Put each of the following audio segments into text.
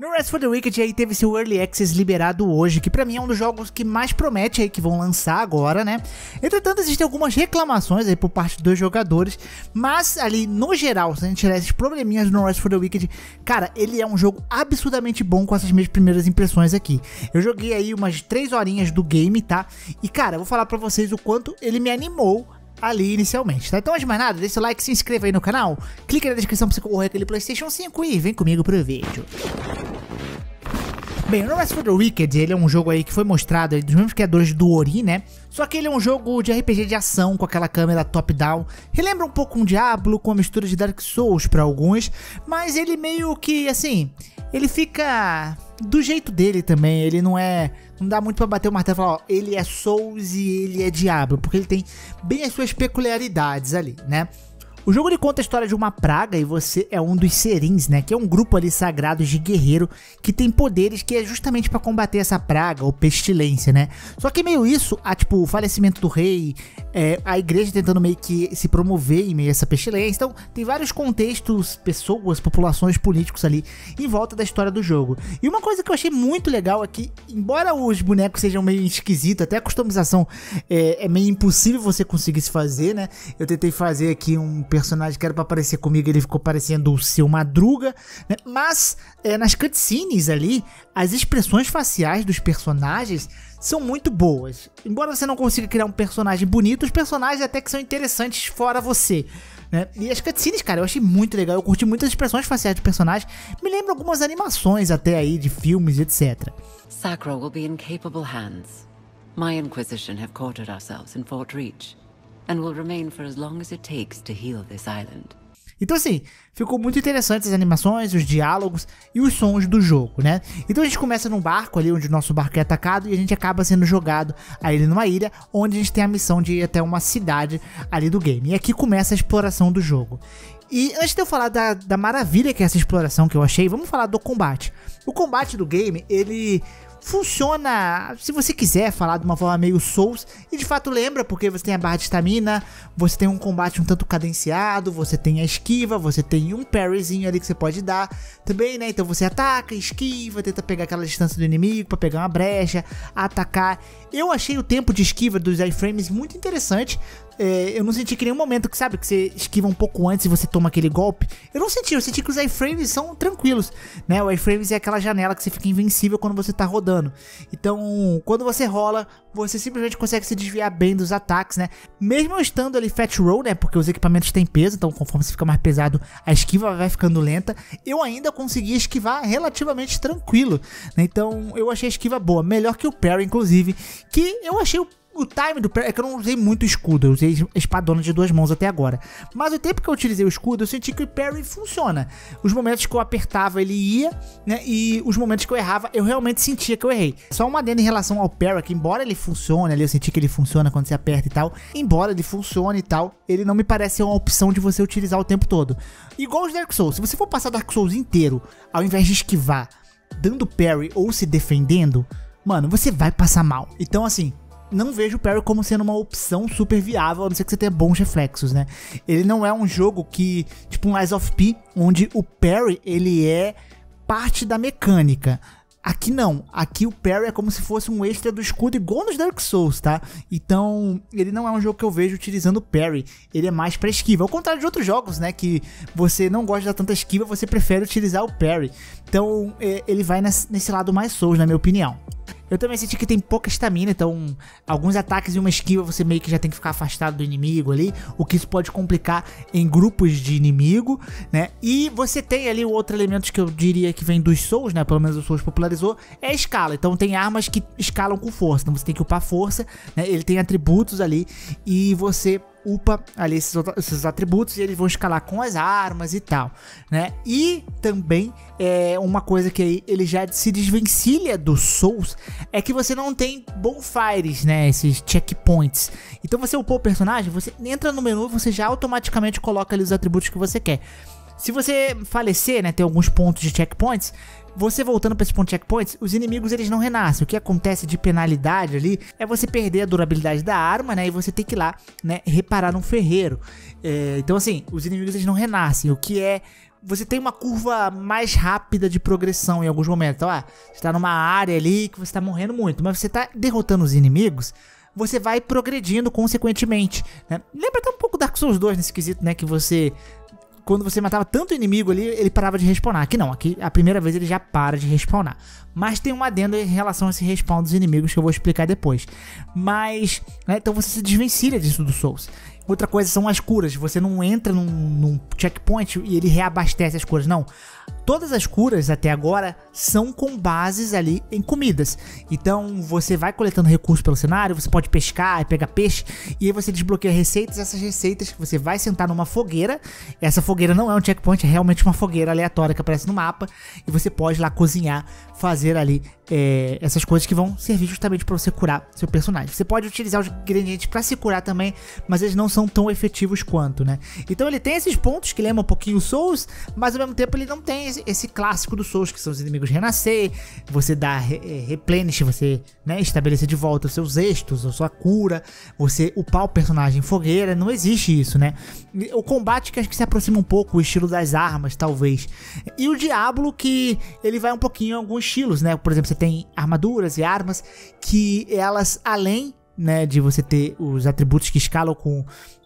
No Rest for the Wicked aí teve seu Early Access liberado hoje, que pra mim é um dos jogos que mais promete aí que vão lançar agora, né? Entretanto, existem algumas reclamações aí por parte dos jogadores, mas ali no geral, se a gente tirar esses probleminhas no Rest for the Wicked, cara, ele é um jogo absurdamente bom com essas minhas primeiras impressões aqui. Eu joguei aí umas 3 horinhas do game, tá? E cara, eu vou falar pra vocês o quanto ele me animou ali inicialmente, tá? Então, antes de mais nada, deixa o like, se inscreva aí no canal, clique na descrição pra você concorrer aquele Playstation 5 e vem comigo pro vídeo. Bem, No Rest for the Wicked, ele é um jogo aí que foi mostrado dos mesmos criadores do Ori, né? Só que ele é um jogo de RPG de ação com aquela câmera top-down. Relembra um pouco um Diablo com a mistura de Dark Souls para alguns, mas ele meio que, assim, ele fica do jeito dele também. Ele não é. Não dá muito para bater o martelo e falar, ó, ele é Souls e ele é Diablo, porque ele tem bem as suas peculiaridades ali, né? O jogo ele conta a história de uma praga e você é um dos Serins, né? Que é um grupo ali sagrado de guerreiro que tem poderes que é justamente para combater essa praga ou pestilência, né? Só que meio isso, a tipo o falecimento do rei, é, a igreja tentando meio que se promover em meio a essa pestilência. Então tem vários contextos, pessoas, populações, políticos ali em volta da história do jogo. E uma coisa que eu achei muito legal é que, embora os bonecos sejam meio esquisitos, até a customização é, é meio impossível você conseguir se fazer, né? Eu tentei fazer aqui um personagem que era pra aparecer comigo, ele ficou parecendo o seu Madruga, né? Mas é, nas cutscenes ali, as expressões faciais dos personagens são muito boas. Embora você não consiga criar um personagem bonito, os personagens até que são interessantes fora você. Né? E as cutscenes, cara, eu achei muito legal. Eu curti muitas expressões faciais de personagens. Me lembra algumas animações até aí de filmes, etc. Sacro will be in capable hands. My Inquisition have quartered ourselves in Fort Reach and will remain for as long as it takes to heal this island. Então, assim, ficou muito interessante as animações, os diálogos e os sons do jogo, né? Então a gente começa num barco ali, onde o nosso barco é atacado, e a gente acaba sendo jogado ali numa ilha, onde a gente tem a missão de ir até uma cidade ali do game. E aqui começa a exploração do jogo. E antes de eu falar da, da maravilha que é essa exploração que eu achei, vamos falar do combate. O combate do game, ele funciona, se você quiser falar de uma forma meio Souls, e de fato lembra, porque você tem a barra de estamina, você tem um combate um tanto cadenciado, você tem a esquiva, você tem um parryzinho ali que você pode dar também, né? Então você ataca, esquiva, tenta pegar aquela distância do inimigo para pegar uma brecha, atacar. Eu achei o tempo de esquiva dos iframes muito interessante, é, eu não senti que nenhum momento que, sabe, que você esquiva um pouco antes e você toma aquele golpe. Eu não senti, eu senti que os iframes são tranquilos, né? O iframes é aquela janela que você fica invencível quando você tá rodando. Então, quando você rola, você simplesmente consegue se desviar bem dos ataques, né? Mesmo estando ali fat roll, né? Porque os equipamentos têm peso, então conforme você fica mais pesado, a esquiva vai ficando lenta. Eu ainda consegui esquivar relativamente tranquilo, né? Então, eu achei a esquiva boa, melhor que o parry, inclusive, que eu achei o o time do parry é que eu não usei muito escudo, eu usei espadona de duas mãos até agora. Mas o tempo que eu utilizei o escudo, eu senti que o parry funciona. Os momentos que eu apertava, ele ia, né? E os momentos que eu errava, eu realmente sentia que eu errei. Só uma adenda em relação ao parry, que embora ele funcione, ali eu senti que ele funciona quando você aperta e tal, embora ele funcione e tal, ele não me parece uma opção de você utilizar o tempo todo. Igual os Dark Souls, se você for passar Dark Souls inteiro, ao invés de esquivar, dando parry ou se defendendo, mano, você vai passar mal. Então assim, não vejo o parry como sendo uma opção super viável, a não ser que você tenha bons reflexos, né? Ele não é um jogo que, tipo um Eyes of P, onde o parry ele é parte da mecânica. Aqui não, aqui o parry é como se fosse um extra do escudo igual nos Dark Souls, tá? Então, ele não é um jogo que eu vejo utilizando o parry, ele é mais para esquiva. Ao contrário de outros jogos, né, que você não gosta de tanta esquiva, você prefere utilizar o parry. Então, é, ele vai nesse lado mais Souls, na minha opinião. Eu também senti que tem pouca estamina, então alguns ataques e uma esquiva você meio que já tem que ficar afastado do inimigo ali, o que isso pode complicar em grupos de inimigo, né? E você tem ali o outro elemento que eu diria que vem dos Souls, né? Pelo menos o Souls popularizou, é a escala. Então tem armas que escalam com força, então você tem que upar força, né? Ele tem atributos ali e você upa ali esses, esses, atributos e eles vão escalar com as armas e tal, né? E também é uma coisa que ele já se desvencilha do Souls é que você não tem bonfires, né? Esses checkpoints. Então você upou o personagem, você entra no menu, você já automaticamente coloca ali os atributos que você quer. Se você falecer, né, tem alguns pontos de checkpoints, você voltando para esse ponto de checkpoints, os inimigos eles não renascem. O que acontece de penalidade ali é você perder a durabilidade da arma, né? E você tem que ir lá, né, reparar num ferreiro. É, então, assim, os inimigos eles não renascem, o que é você tem uma curva mais rápida de progressão em alguns momentos. Então, ah, você tá numa área ali que você tá morrendo muito, mas você tá derrotando os inimigos, você vai progredindo consequentemente. Né? Lembra até um pouco Dark Souls 2 nesse quesito, né? Que você quando você matava tanto inimigo ali, ele parava de respawnar. Aqui não, aqui a primeira vez ele já para de respawnar. Mas tem uma adenda em relação a esse respawn dos inimigos que eu vou explicar depois. Mas, né, então você se desvencilha disso do Souls. Outra coisa são as curas. Você não entra num, num checkpoint e ele reabastece as curas. Não. Todas as curas até agora são com bases ali em comidas. Então você vai coletando recursos pelo cenário, você pode pescar, pegar peixe, e aí você desbloqueia receitas. Essas receitas você vai sentar numa fogueira. Essa fogueira não é um checkpoint, é realmente uma fogueira aleatória que aparece no mapa. E você pode lá cozinhar, fazer ali é, essas coisas que vão servir justamente para você curar seu personagem. Você pode utilizar os ingredientes para se curar também, mas eles não são tão efetivos quanto, né? Então ele tem esses pontos que lembram um pouquinho o Souls, mas ao mesmo tempo ele não tem esse, clássico do Souls, que são os inimigos renascer, você dá re, é, replenish, você né, estabelecer de volta os seus extos, a sua cura, você upar o personagem em fogueira, não existe isso, né? O combate que acho que se aproxima um pouco o estilo das armas, talvez. E o Diablo que ele vai um pouquinho em alguns estilos, né? Por exemplo, você tem armaduras e armas que elas, além né, de você ter os atributos que escalam com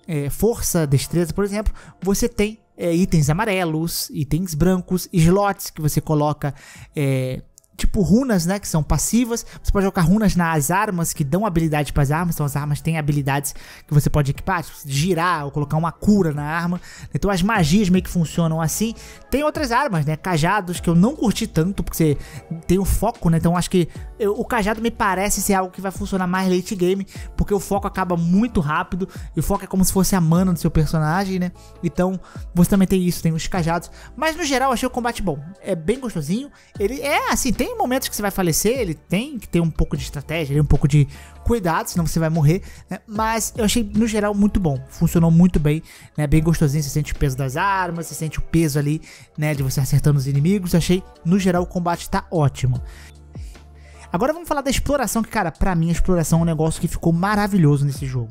é, força, destreza, por exemplo, você tem é, itens amarelos, itens brancos, slots que você coloca é, tipo runas, né, que são passivas. Você pode colocar runas nas armas que dão habilidade para as armas. Então as armas têm habilidades que você pode equipar, tipo, girar ou colocar uma cura na arma. Então as magias meio que funcionam assim. Tem outras armas, né, cajados que eu não curti tanto porque você tem o foco, né? Então acho que eu, o cajado me parece ser algo que vai funcionar mais late game, porque o foco acaba muito rápido e o foco é como se fosse a mana do seu personagem, né? Então você também tem isso, tem os cajados. Mas no geral achei o combate bom. É bem gostosinho. Ele é assim, tem momentos que você vai falecer, ele tem que ter um pouco de estratégia, um pouco de cuidado, senão você vai morrer. Né? Mas eu achei, no geral, muito bom. Funcionou muito bem, né? Bem gostosinho. Você sente o peso das armas, você sente o peso ali, né? De você acertando os inimigos. Eu achei, no geral, o combate tá ótimo. Agora vamos falar da exploração, que, cara, pra mim a exploração é um negócio que ficou maravilhoso nesse jogo,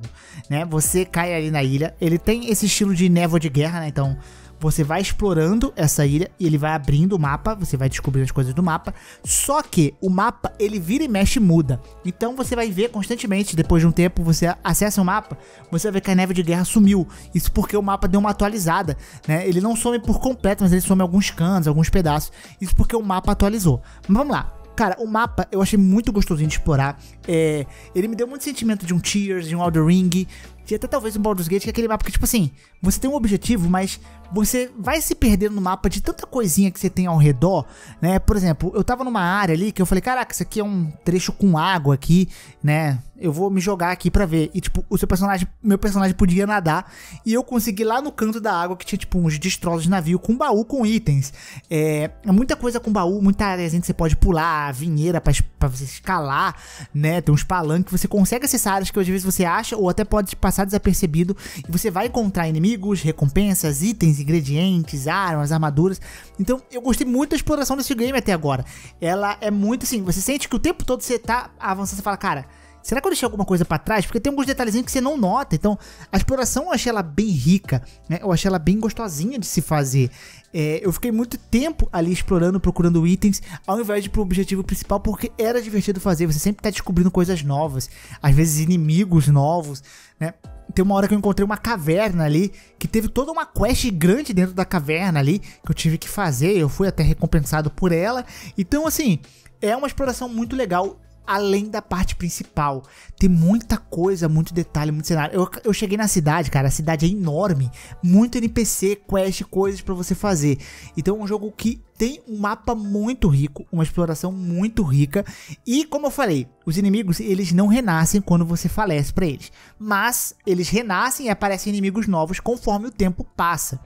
né? Você cai ali na ilha, ele tem esse estilo de névoa de guerra, né? Então, você vai explorando essa ilha e ele vai abrindo o mapa, você vai descobrindo as coisas do mapa. Só que o mapa, ele vira e mexe e muda. Então você vai ver constantemente, depois de um tempo, você acessa o mapa, você vai ver que a neve de guerra sumiu. Isso porque o mapa deu uma atualizada, né? Ele não some por completo, mas ele some alguns cantos, alguns pedaços. Isso porque o mapa atualizou. Mas vamos lá. Cara, o mapa eu achei muito gostosinho de explorar. É, ele me deu muito sentimento de um Tears, de um Elder Ring, e até talvez um Baldur's Gate, que é aquele mapa que, tipo assim, você tem um objetivo, mas você vai se perdendo no mapa de tanta coisinha que você tem ao redor, né? Por exemplo, eu tava numa área ali que eu falei, caraca, isso aqui é um trecho com água aqui, né? Eu vou me jogar aqui pra ver. E, tipo, o seu personagem, meu personagem podia nadar e eu consegui lá no canto da água que tinha, tipo, uns destroços de navio com baú com itens. É, muita coisa com baú, muita área que você pode pular, vinheira pra, pra você escalar, né? Tem uns palanques, você consegue acessar áreas que às vezes você acha ou até pode passar desapercebido e você vai encontrar inimigos, recompensas, itens ingredientes, armas, armaduras. Então eu gostei muito da exploração desse game até agora. Ela é muito assim, você sente que o tempo todo você tá avançando, você fala, cara, Será que eu deixei alguma coisa para trás? Porque tem alguns detalhezinhos que você não nota. Então, a exploração eu achei ela bem rica, né? Eu achei ela bem gostosinha de se fazer. É, eu fiquei muito tempo ali explorando, procurando itens, ao invés de pro objetivo principal, porque era divertido fazer. Você sempre tá descobrindo coisas novas, às vezes inimigos novos, né? Tem uma hora que eu encontrei uma caverna ali, que teve toda uma quest grande dentro da caverna ali, que eu tive que fazer, eu fui até recompensado por ela. Então, assim, é uma exploração muito legal além da parte principal. Tem muita coisa, muito detalhe, muito cenário. Eu, eu cheguei na cidade, cara, a cidade é enorme, muito NPC, quest, coisas para você fazer. Então é um jogo que tem um mapa muito rico, uma exploração muito rica e como eu falei, os inimigos eles não renascem quando você falece para eles, mas eles renascem e aparecem inimigos novos conforme o tempo passa.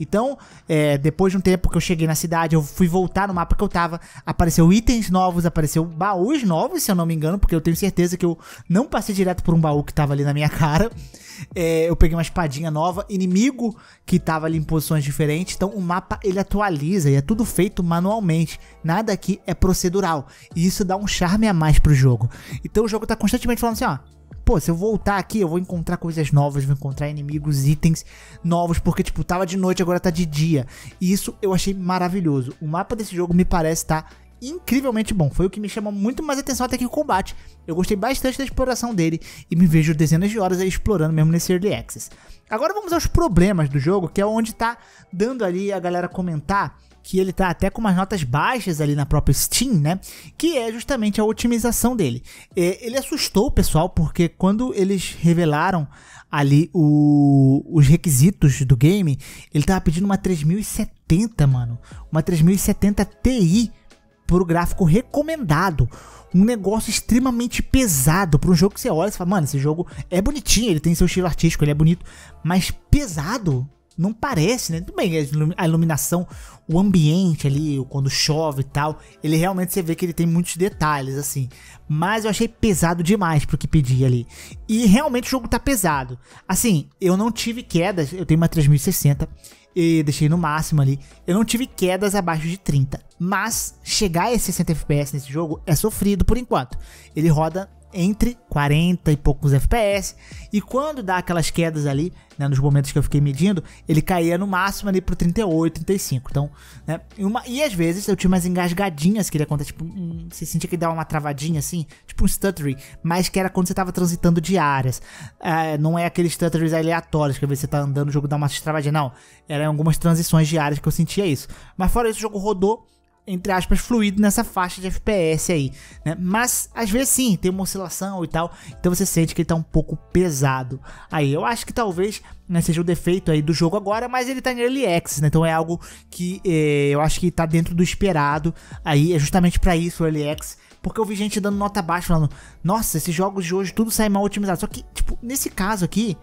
Então, é, depois de um tempo que eu cheguei na cidade, eu fui voltar no mapa que eu tava. Apareceu itens novos, apareceu baús novos, se eu não me engano, porque eu tenho certeza que eu não passei direto por um baú que tava ali na minha cara. É, eu peguei uma espadinha nova, inimigo que tava ali em posições diferentes. Então o mapa ele atualiza e é tudo feito manualmente. Nada aqui é procedural. E isso dá um charme a mais pro jogo. Então o jogo tá constantemente falando assim, ó pô, se eu voltar aqui, eu vou encontrar coisas novas, vou encontrar inimigos, itens novos, porque, tipo, tava de noite, agora tá de dia. E isso eu achei maravilhoso. O mapa desse jogo me parece tá incrivelmente bom. Foi o que me chamou muito mais atenção até que o combate. Eu gostei bastante da exploração dele e me vejo dezenas de horas aí explorando mesmo nesse Early Access. Agora vamos aos problemas do jogo, que é onde tá dando ali a galera comentar que ele tá até com umas notas baixas ali na própria Steam, né? Que é justamente a otimização dele. É, ele assustou o pessoal porque quando eles revelaram ali o, os requisitos do game, ele tava pedindo uma 3070, mano. Uma 3070 Ti pro gráfico recomendado. Um negócio extremamente pesado para um jogo que você olha e fala, mano, esse jogo é bonitinho, ele tem seu estilo artístico, ele é bonito, mas pesado não parece, né? Tudo bem, a iluminação, o ambiente ali, quando chove e tal, ele realmente você vê que ele tem muitos detalhes, assim. Mas eu achei pesado demais pro que pedi ali. E realmente o jogo tá pesado. Assim, eu não tive quedas, eu tenho uma 3060 e deixei no máximo ali. Eu não tive quedas abaixo de 30. Mas chegar a 60 FPS nesse jogo é sofrido por enquanto. Ele roda entre 40 e poucos FPS. E quando dá aquelas quedas ali, né, nos momentos que eu fiquei medindo, ele caía no máximo ali pro 38, 35. Então, né, e, uma, e às vezes eu tinha umas engasgadinhas que ele acontecer, tipo, você sentia que dava uma travadinha assim, tipo um stuttering, mas que era quando você tava transitando de áreas. É, não é aqueles stutterings aleatórios, que às vezes você tá andando, o jogo dá uma travadinha, não. Era algumas transições de áreas que eu sentia isso. Mas fora isso, o jogo rodou entre aspas, fluido nessa faixa de FPS aí, né? Mas às vezes sim, tem uma oscilação e tal, então você sente que ele tá um pouco pesado. Aí eu acho que talvez né, seja o defeito aí do jogo agora, mas ele tá em Early Access, né? Então é algo que eh, eu acho que tá dentro do esperado. Aí é justamente para isso o Early Access. Porque eu vi gente dando nota baixa falando, nossa, esses jogos de hoje tudo sai mal otimizado. Só que, tipo, nesse caso aqui,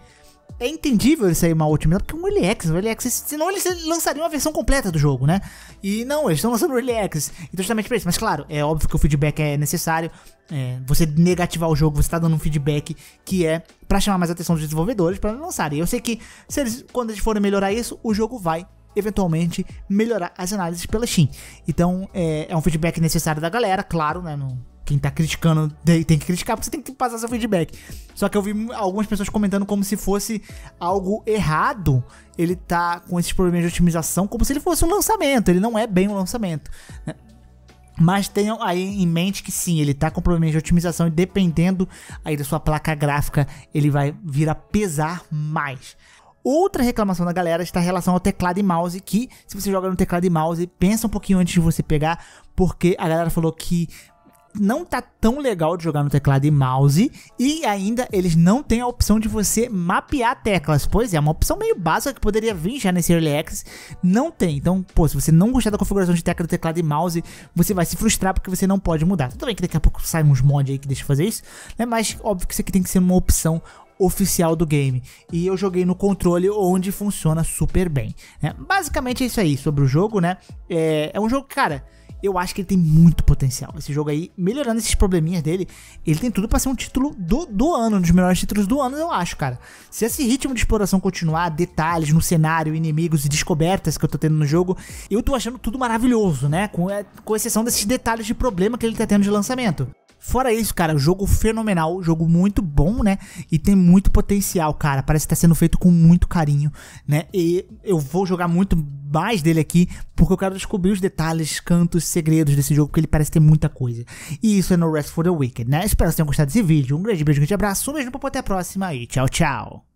é entendível ele sair mal otimizado, porque é um Early Access, um Early Access, senão eles lançariam a versão completa do jogo, né? E não, eles estão lançando o Early Access, então justamente pra isso. Mas claro, é óbvio que o feedback é necessário, é, você negativar o jogo, você tá dando um feedback que é para chamar mais atenção dos desenvolvedores para lançarem. Eu sei que se eles, quando eles forem melhorar isso, o jogo vai eventualmente melhorar as análises pela Steam. Então é, é um feedback necessário da galera, claro, né? Não, quem tá criticando tem que criticar, porque você tem que passar seu feedback. Só que eu vi algumas pessoas comentando como se fosse algo errado ele tá com esses problemas de otimização, como se ele fosse um lançamento. Ele não é bem um lançamento. Né? Mas tenham aí em mente que sim, ele tá com problemas de otimização e dependendo aí da sua placa gráfica, ele vai vir a pesar mais. Outra reclamação da galera está em relação ao teclado e mouse, que se você joga no teclado e mouse, pensa um pouquinho antes de você pegar, porque a galera falou que não tá tão legal de jogar no teclado e mouse e ainda eles não têm a opção de você mapear teclas. Pois é, uma opção meio básica que poderia vir já nesse Early Access, não tem. Então, pô, se você não gostar da configuração de tecla do teclado e mouse, você vai se frustrar porque você não pode mudar. Tudo bem que daqui a pouco sai uns mods aí que deixa fazer isso, né? Mas óbvio que isso aqui tem que ser uma opção oficial do game. E eu joguei no controle onde funciona super bem. Né? Basicamente é isso aí sobre o jogo, né? É, é um jogo, cara eu acho que ele tem muito potencial. Esse jogo aí, melhorando esses probleminhas dele, ele tem tudo para ser um título do, do ano, um dos melhores títulos do ano, eu acho, cara. Se esse ritmo de exploração continuar, detalhes no cenário, inimigos e descobertas que eu tô tendo no jogo, eu tô achando tudo maravilhoso, né? Com, é, com exceção desses detalhes de problema que ele tá tendo de lançamento. Fora isso, cara, jogo fenomenal, jogo muito bom, né? E tem muito potencial, cara. Parece que tá sendo feito com muito carinho, né? E eu vou jogar muito mais dele aqui, porque eu quero descobrir os detalhes, cantos, segredos desse jogo, porque ele parece ter muita coisa. E isso é no Rest for the Wicked, né? Espero que vocês tenham gostado desse vídeo. Um grande beijo, um grande abraço, um beijo, até a próxima e tchau, tchau.